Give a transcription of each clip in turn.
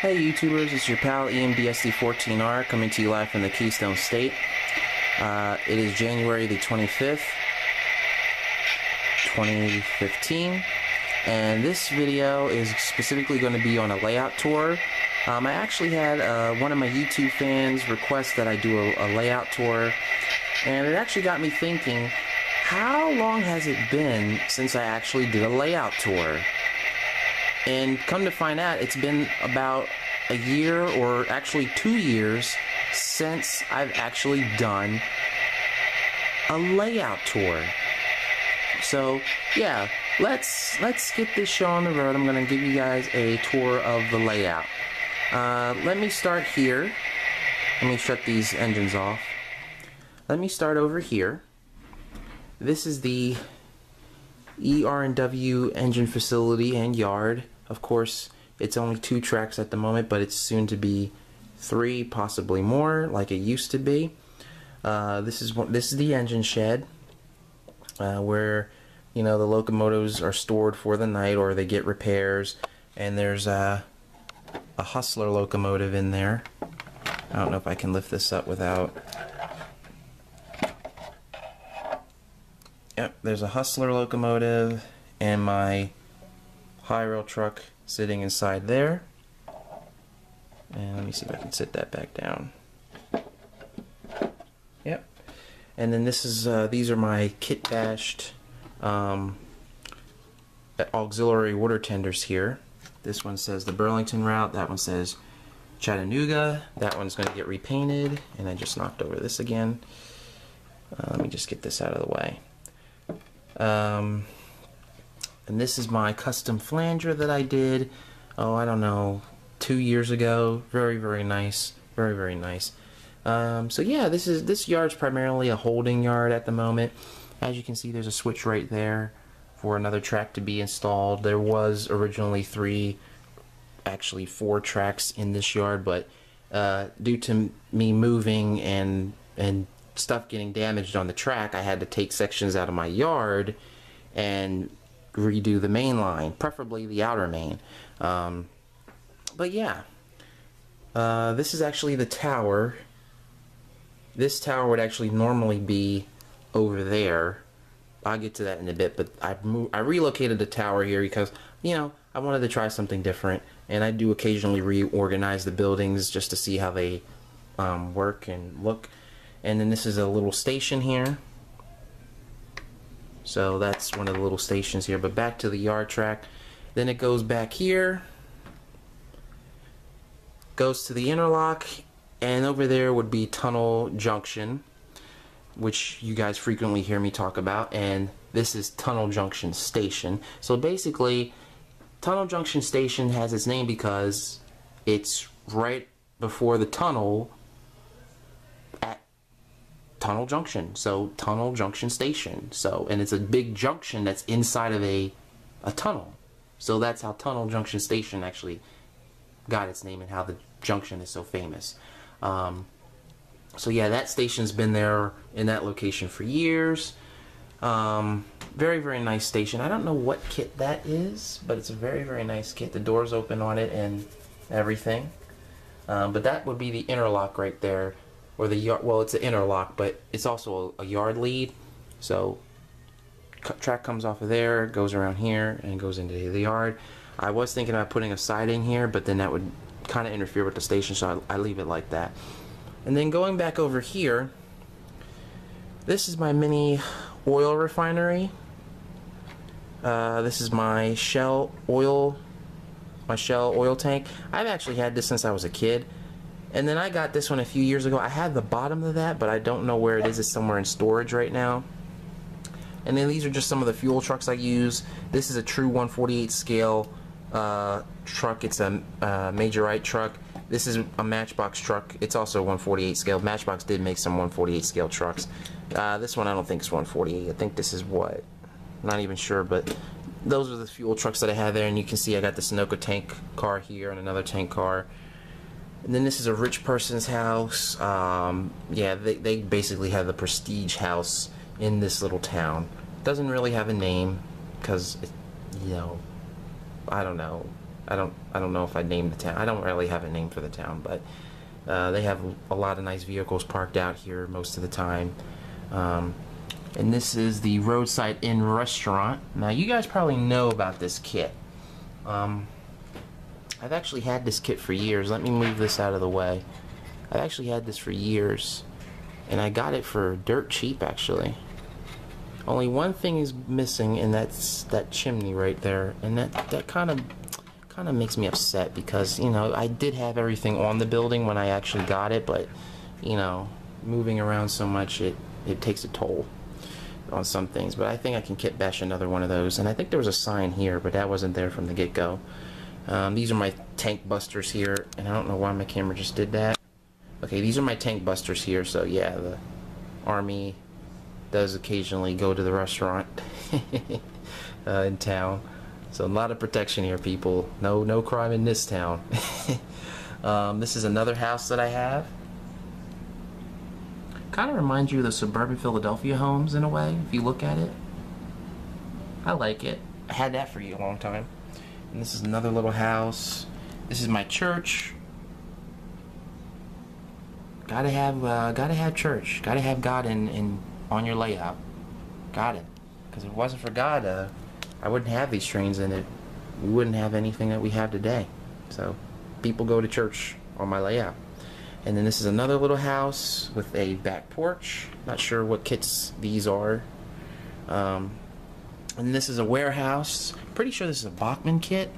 Hey YouTubers, it's your pal EMDSD14R coming to you live from the Keystone State. Uh, it is January the 25th, 2015, and this video is specifically going to be on a layout tour. Um, I actually had uh, one of my YouTube fans request that I do a, a layout tour, and it actually got me thinking, how long has it been since I actually did a layout tour? And come to find out, it's been about a year or actually two years since I've actually done a layout tour. So yeah, let's let's get this show on the road. I'm gonna give you guys a tour of the layout. Uh, let me start here. Let me shut these engines off. Let me start over here. This is the ER&W engine facility and yard. Of course, it's only two tracks at the moment, but it's soon to be three, possibly more, like it used to be. Uh, this is this is the engine shed, uh, where you know the locomotives are stored for the night or they get repairs, and there's a a Hustler locomotive in there. I don't know if I can lift this up without. Yep, there's a Hustler locomotive and my rail truck sitting inside there. And let me see if I can sit that back down. Yep. And then this is uh, these are my kit bashed um, auxiliary water tenders here. This one says the Burlington route. That one says Chattanooga. That one's going to get repainted. And I just knocked over this again. Uh, let me just get this out of the way. Um, and this is my custom flanger that I did, oh, I don't know, two years ago. Very, very nice. Very, very nice. Um, so yeah, this is this yard's primarily a holding yard at the moment. As you can see, there's a switch right there for another track to be installed. There was originally three, actually four tracks in this yard, but uh, due to me moving and and stuff getting damaged on the track, I had to take sections out of my yard and redo the main line, preferably the outer main. Um, but yeah, uh, this is actually the tower. This tower would actually normally be over there. I'll get to that in a bit, but I moved, I relocated the tower here because you know I wanted to try something different, and I do occasionally reorganize the buildings just to see how they um, work and look. And then this is a little station here. So that's one of the little stations here. But back to the yard track. Then it goes back here. Goes to the interlock. And over there would be Tunnel Junction. Which you guys frequently hear me talk about. And this is Tunnel Junction Station. So basically, Tunnel Junction Station has its name because it's right before the tunnel Tunnel Junction. So Tunnel Junction Station. So and it's a big junction that's inside of a a tunnel. So that's how Tunnel Junction Station actually got its name and how the junction is so famous. Um, so yeah, that station's been there in that location for years. Um, very very nice station. I don't know what kit that is, but it's a very very nice kit. The doors open on it and everything. Um, but that would be the interlock right there or the yard. Well, it's an interlock, but it's also a, a yard lead. So track comes off of there, goes around here, and goes into the yard. I was thinking about putting a siding here, but then that would kind of interfere with the station, so I, I leave it like that. And then going back over here, this is my mini oil refinery. Uh, this is my Shell oil, my Shell oil tank. I've actually had this since I was a kid. And then I got this one a few years ago. I had the bottom of that, but I don't know where it is. It's somewhere in storage right now. And then these are just some of the fuel trucks I use. This is a true 148 scale uh, truck. It's a uh, Majorette truck. This is a Matchbox truck. It's also 148 scale. Matchbox did make some 148 scale trucks. Uh, this one I don't think is 148. I think this is what? Not even sure, but those are the fuel trucks that I have there. And you can see I got the Sunoco tank car here and another tank car. And then this is a rich person's house. Um, yeah, they, they basically have the prestige house in this little town. Doesn't really have a name because, you know, I don't know. I don't I don't know if I named the town. I don't really have a name for the town, but uh, they have a lot of nice vehicles parked out here most of the time. Um, and this is the Roadside Inn restaurant. Now you guys probably know about this kit. Um, I've actually had this kit for years. Let me move this out of the way. I've actually had this for years, and I got it for dirt cheap actually. Only one thing is missing, and that's that chimney right there, and that that kind of kind of makes me upset because you know I did have everything on the building when I actually got it, but you know moving around so much it it takes a toll on some things. But I think I can kit bash another one of those, and I think there was a sign here, but that wasn't there from the get go. Um, these are my tank busters here, and I don't know why my camera just did that. Okay, these are my tank busters here, so yeah, the Army does occasionally go to the restaurant uh, in town. So a lot of protection here, people. No, no crime in this town. um, this is another house that I have. Kind of reminds you of the suburban Philadelphia homes in a way, if you look at it. I like it. I had that for you a long time. And this is another little house. This is my church. Gotta have, uh, gotta have church. Gotta have God in, in on your layout. Got it. Because if it wasn't for God, uh, I wouldn't have these trains in it. We wouldn't have anything that we have today. So people go to church on my layout. And then this is another little house with a back porch. Not sure what kits these are. Um, and this is a warehouse. Pretty sure this is a Bachmann kit.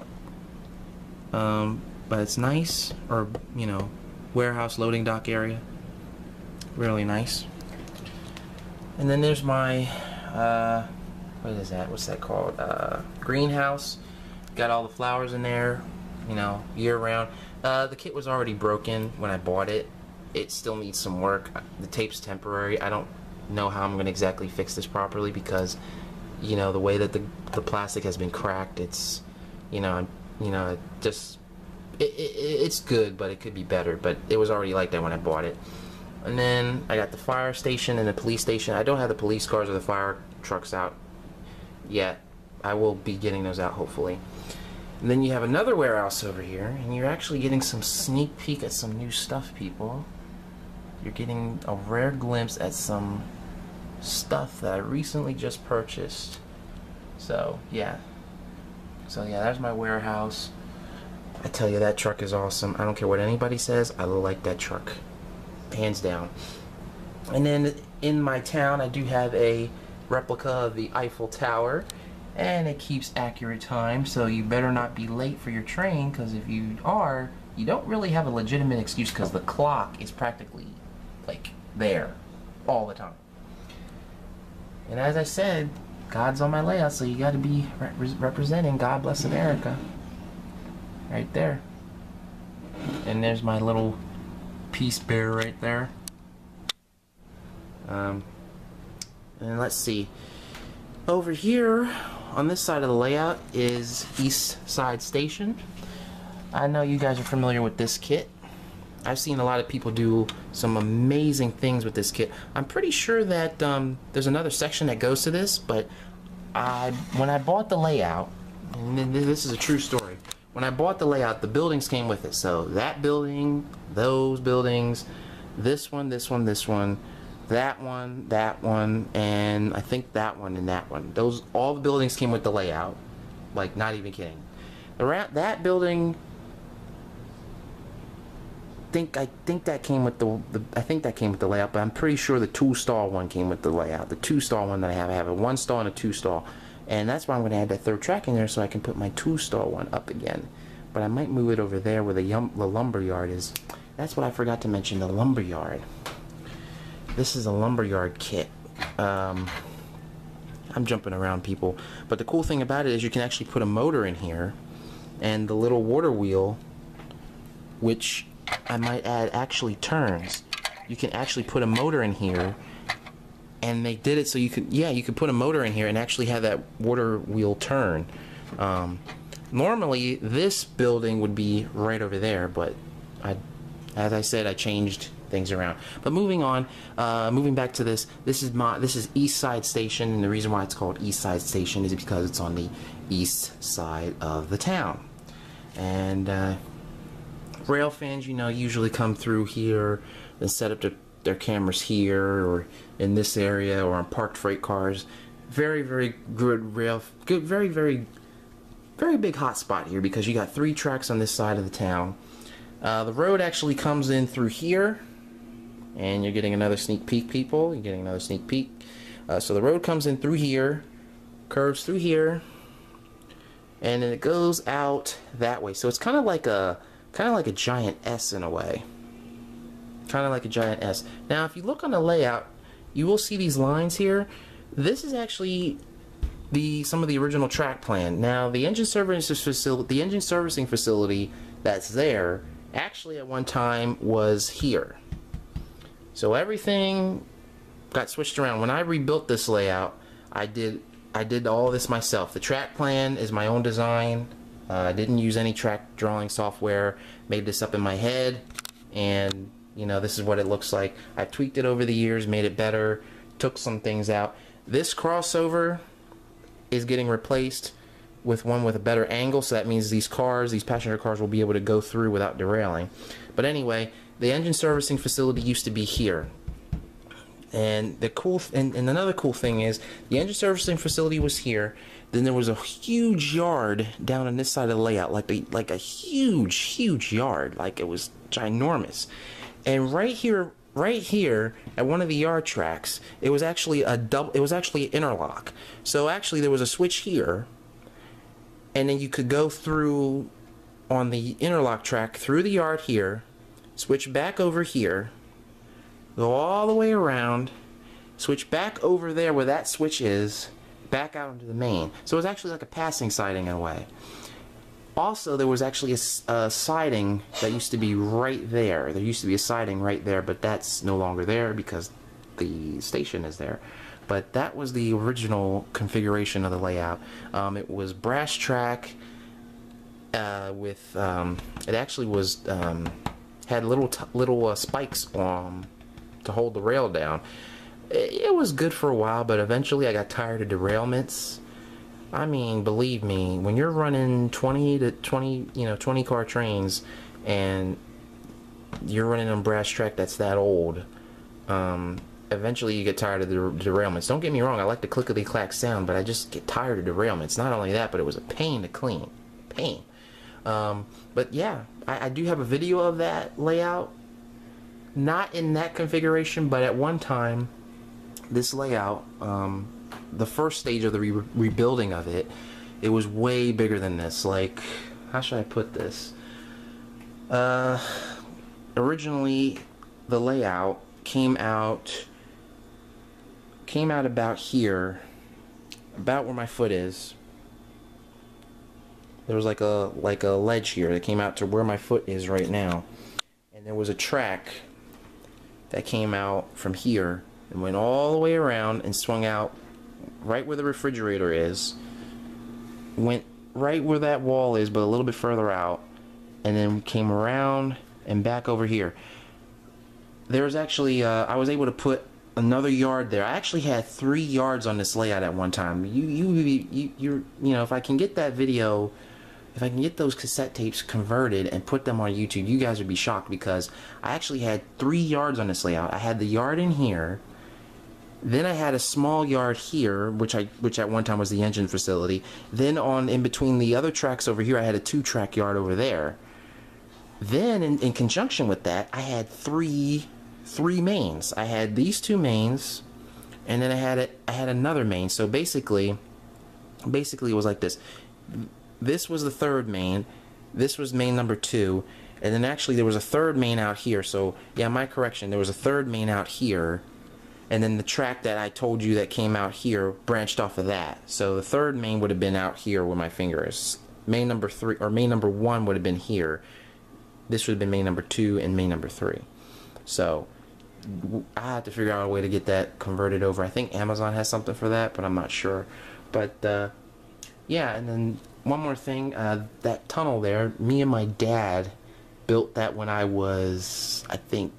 Um, but it's nice. Or, you know, warehouse loading dock area. Really nice. And then there's my, uh, what is that? What's that called? Uh, greenhouse. Got all the flowers in there, you know, year round. Uh, the kit was already broken when I bought it. It still needs some work. The tape's temporary. I don't know how I'm going to exactly fix this properly because, you know, the way that the, the plastic has been cracked, it's, you know, you know, just, it, it, it's good, but it could be better. But it was already like that when I bought it. And then I got the fire station and the police station. I don't have the police cars or the fire trucks out yet. I will be getting those out hopefully. And then you have another warehouse over here, and you're actually getting some sneak peek at some new stuff, people. You're getting a rare glimpse at some stuff that I recently just purchased. So, yeah. So, yeah, there's my warehouse. I tell you, that truck is awesome. I don't care what anybody says, I like that truck. Hands down. And then in my town, I do have a replica of the Eiffel Tower and it keeps accurate time so you better not be late for your train because if you are you don't really have a legitimate excuse because the clock is practically like there all the time and as I said God's on my layout so you got to be re representing God bless America right there and there's my little peace bear right there um, and let's see over here on this side of the layout is East Side Station. I know you guys are familiar with this kit. I've seen a lot of people do some amazing things with this kit. I'm pretty sure that um, there's another section that goes to this, but I, when I bought the layout, and this is a true story, when I bought the layout, the buildings came with it. So that building, those buildings, this one, this one, this one, that one, that one, and I think that one and that one. Those all the buildings came with the layout. Like not even kidding. Around that building think I think that came with the, the, I think that came with the layout, but I'm pretty sure the two stall one came with the layout. The two stall one that I have, I have a one stall and a two stall, and that's why I'm going to add that third track in there so I can put my two stall one up again. But I might move it over there where the, yum, the lumber yard is. That's what I forgot to mention, the lumber yard. This is a lumberyard kit. Um, I'm jumping around people. But the cool thing about it is you can actually put a motor in here and the little water wheel which I might add actually turns. You can actually put a motor in here and they did it so you could yeah you could put a motor in here and actually have that water wheel turn. Um, normally this building would be right over there but I as I said I changed things around. But moving on, uh, moving back to this, this is my this is East Side Station, and the reason why it's called East Side Station is because it's on the east side of the town. And uh, rail fans, you know, usually come through here and set up their, their cameras here or in this area or on parked freight cars. Very, very good rail, good, very, very, very big hot spot here because you got three tracks on this side of the town. Uh, the road actually comes in through here, and you're getting another sneak peek, people. You're getting another sneak peek. Uh, so the road comes in through here, curves through here, and then it goes out that way. So it's kind of like a kind of like a giant S in a way. Kind of like a giant S. Now, if you look on the layout, you will see these lines here. This is actually the some of the original track plan. Now, the engine servicing facility, the engine servicing facility that's there, actually at one time was here. So everything got switched around. When I rebuilt this layout, I did I did all this myself. The track plan is my own design. Uh, I didn't use any track drawing software. Made this up in my head, and you know this is what it looks like. I've tweaked it over the years, made it better, took some things out. This crossover is getting replaced with one with a better angle, so that means these cars, these passenger cars, will be able to go through without derailing. But anyway, the engine servicing facility used to be here. And the cool and, and another cool thing is the engine servicing facility was here. Then there was a huge yard down on this side of the layout, like a like a huge, huge yard, like it was ginormous. And right here, right here at one of the yard tracks, it was actually a double. It was actually an interlock. So actually, there was a switch here, and then you could go through on the interlock track through the yard here, switch back over here go all the way around, switch back over there where that switch is, back out into the main. So it was actually like a passing siding in a way. Also, there was actually a, a, siding that used to be right there. There used to be a siding right there, but that's no longer there because the station is there. But that was the original configuration of the layout. Um, it was brass track uh, with, um, it actually was, um, had little little uh, spikes to hold the rail down. It was good for a while, but eventually I got tired of derailments. I mean, believe me, when you're running 20 to 20, you know, 20 car trains and you're running on brass track that's that old, um, eventually you get tired of the derailments. Don't get me wrong, I like the clickety clack sound, but I just get tired of derailments. Not only that, but it was a pain to clean. Pain. Um, but yeah, I, I do have a video of that layout not in that configuration, but at one time, this layout, um, the first stage of the re rebuilding of it, it was way bigger than this. Like, how should I put this? Uh, originally, the layout came out came out about here, about where my foot is. There was like a like a ledge here that came out to where my foot is right now, and there was a track that came out from here and went all the way around and swung out right where the refrigerator is went right where that wall is but a little bit further out and then came around and back over here. There was actually uh, I was able to put another yard there. I actually had three yards on this layout at one time. You you you you you know if I can get that video if I can get those cassette tapes converted and put them on YouTube, you guys would be shocked because I actually had three yards on this layout. I had the yard in here, then I had a small yard here, which I which at one time was the engine facility. Then on in between the other tracks over here, I had a two-track yard over there. Then in, in conjunction with that, I had three three mains. I had these two mains, and then I had a, I had another main. So basically, basically it was like this this was the third main. This was main number two. And then actually there was a third main out here. So yeah, my correction. There was a third main out here. And then the track that I told you that came out here branched off of that. So the third main would have been out here where my finger is. Main number three, or main number one would have been here. This would have been main number two and main number three. So I had to figure out a way to get that converted over. I think Amazon has something for that, but I'm not sure. But uh, yeah, and then one more thing, uh, that tunnel there, me and my dad built that when I was, I think,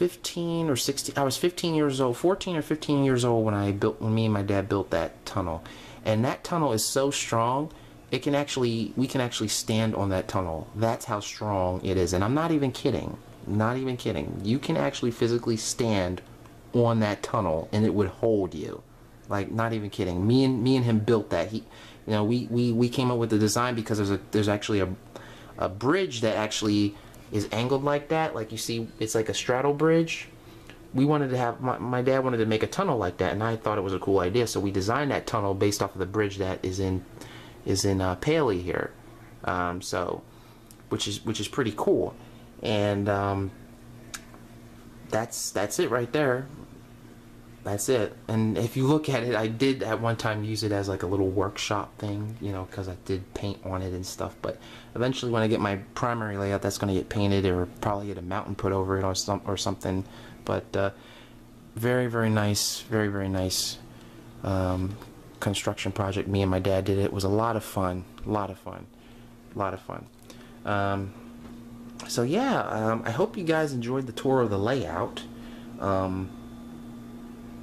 15 or 16. I was 15 years old, 14 or 15 years old when I built, when me and my dad built that tunnel. And that tunnel is so strong it can actually we can actually stand on that tunnel. That's how strong it is, and I'm not even kidding. Not even kidding. You can actually physically stand on that tunnel, and it would hold you. Like not even kidding. Me and me and him built that. He, you know, we we we came up with the design because there's a there's actually a a bridge that actually is angled like that. Like you see, it's like a straddle bridge. We wanted to have my, my dad wanted to make a tunnel like that, and I thought it was a cool idea. So we designed that tunnel based off of the bridge that is in is in uh, Paley here. Um, so, which is which is pretty cool, and um, that's that's it right there. That's it. And if you look at it, I did at one time use it as like a little workshop thing, you know, because I did paint on it and stuff. But eventually, when I get my primary layout, that's going to get painted or probably get a mountain put over it or some or something. But uh, very very nice, very very nice um, construction project. Me and my dad did it. It was a lot of fun. A lot of fun. A lot of fun. Um, so yeah, um, I hope you guys enjoyed the tour of the layout. Um,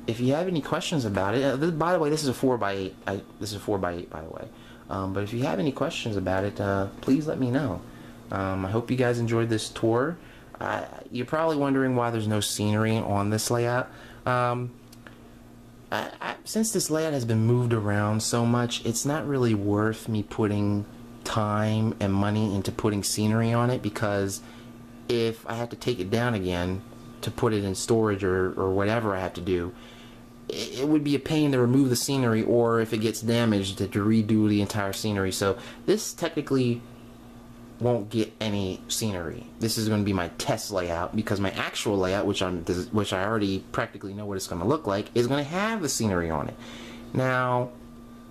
if you have any questions about it, uh, by the way, this is a four by eight. I, this is a four by eight, by the way. Um, but if you have any questions about it, uh, please let me know. Um, I hope you guys enjoyed this tour. Uh, you're probably wondering why there's no scenery on this layout. Um, I, I, since this layout has been moved around so much, it's not really worth me putting time and money into putting scenery on it because if I have to take it down again to put it in storage or, or whatever I have to do, it would be a pain to remove the scenery or if it gets damaged to, to redo the entire scenery. So this technically won't get any scenery. This is going to be my test layout because my actual layout, which I'm which I already practically know what it's going to look like, is going to have the scenery on it. Now,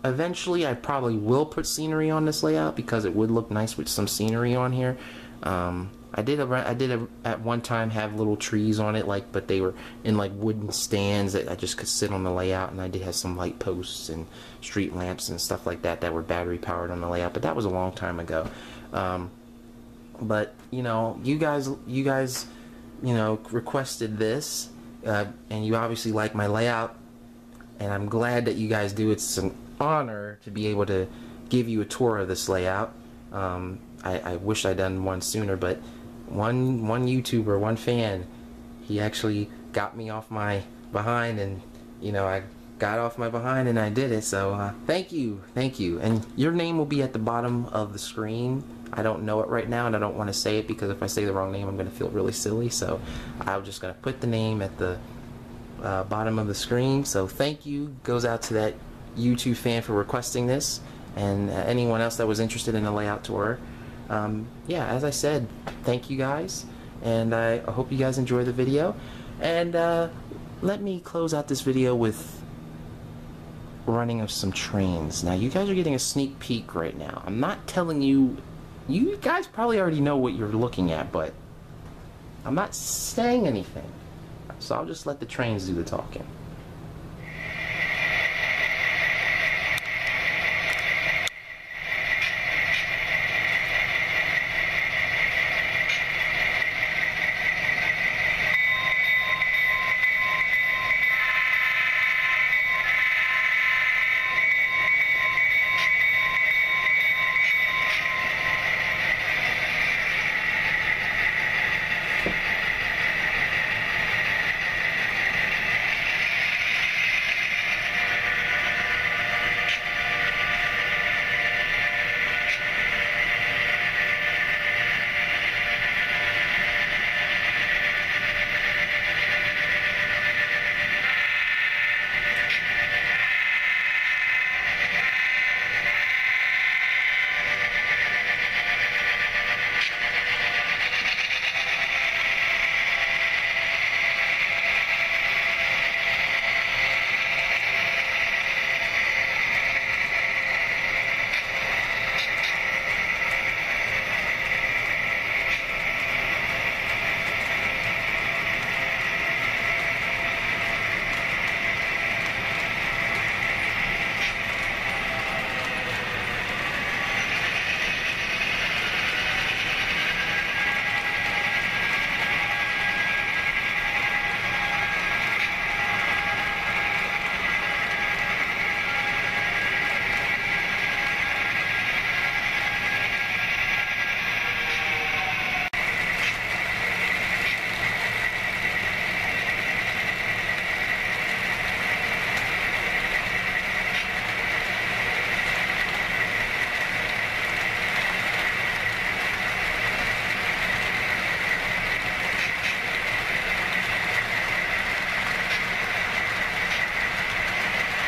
eventually, I probably will put scenery on this layout because it would look nice with some scenery on here. Um, I did a, I did a, at one time have little trees on it, like, but they were in like wooden stands that I just could sit on the layout, and I did have some light posts and street lamps and stuff like that that were battery powered on the layout. But that was a long time ago. Um, but you know, you guys, you guys, you know, requested this, uh, and you obviously like my layout, and I'm glad that you guys do. It's an honor to be able to give you a tour of this layout. Um, I, I wish I'd done one sooner, but one one YouTuber, one fan, he actually got me off my behind, and you know I got off my behind and I did it. So uh, thank you, thank you. And your name will be at the bottom of the screen. I don't know it right now, and I don't want to say it because if I say the wrong name, I'm going to feel really silly. So I'm just going to put the name at the uh, bottom of the screen. So thank you goes out to that YouTube fan for requesting this, and uh, anyone else that was interested in the layout tour. Um, yeah, as I said, thank you guys, and I hope you guys enjoy the video. And uh, let me close out this video with running of some trains. Now, you guys are getting a sneak peek right now. I'm not telling you... You guys probably already know what you're looking at, but I'm not saying anything. So I'll just let the trains do the talking.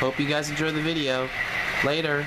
Hope you guys enjoyed the video. Later.